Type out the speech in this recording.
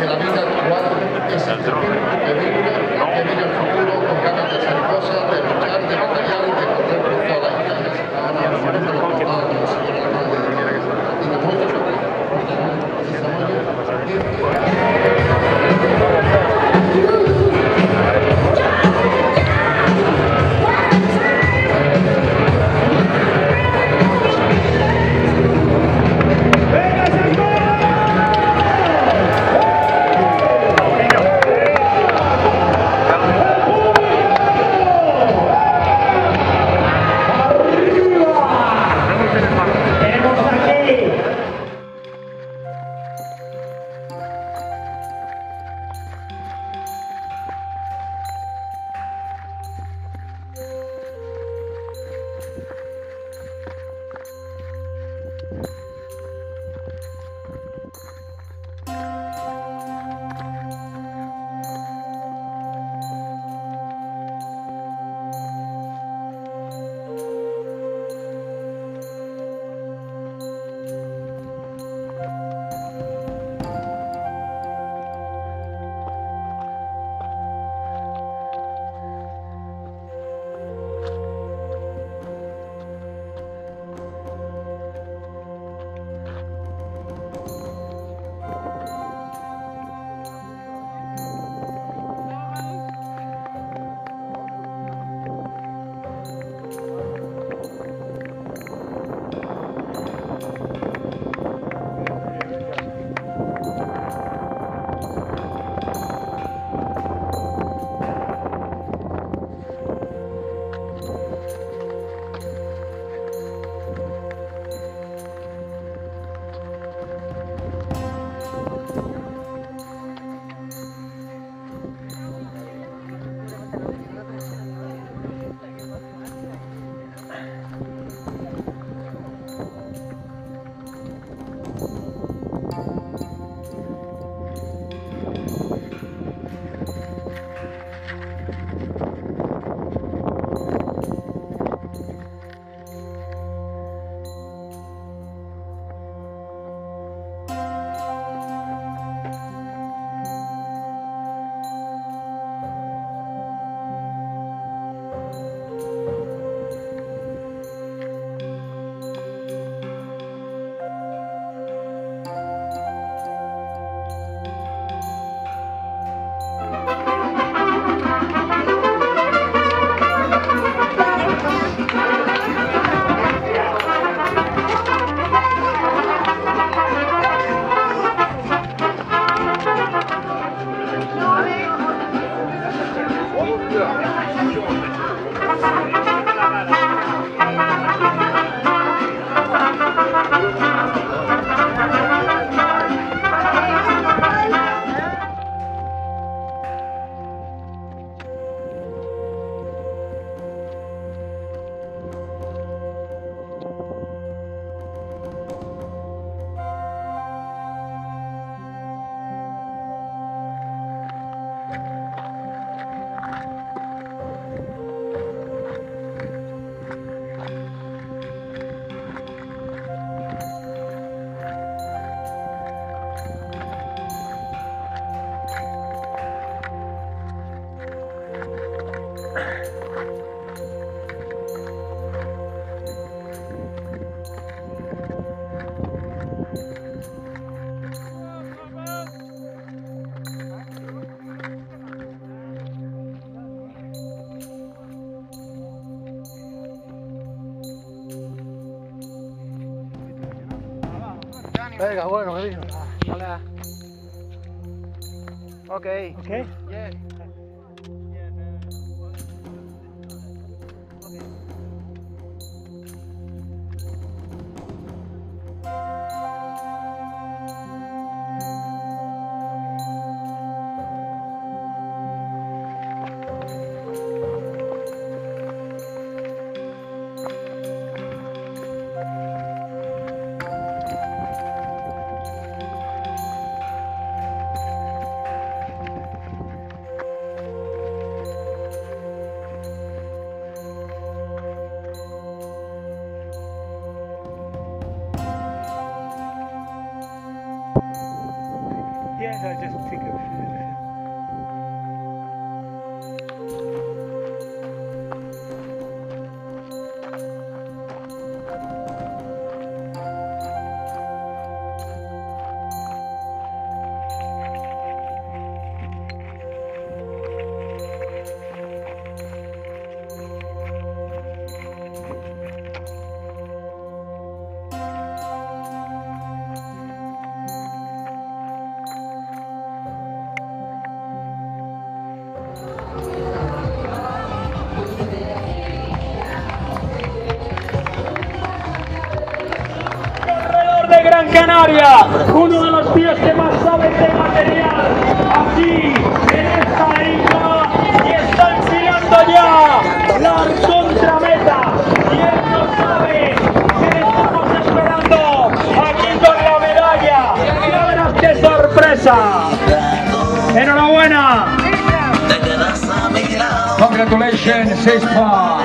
que la vida es Venga, bueno, me dijo. Ah, hola. Ok. Ok. Yeah. De Gran Canaria, uno de los tíos que más sabe de material aquí en esta isla y está enfilando ya la contrameta y él no sabe que le estamos esperando aquí con la medalla. Ya verás qué sorpresa. Enhorabuena. Congratulations, Cispa.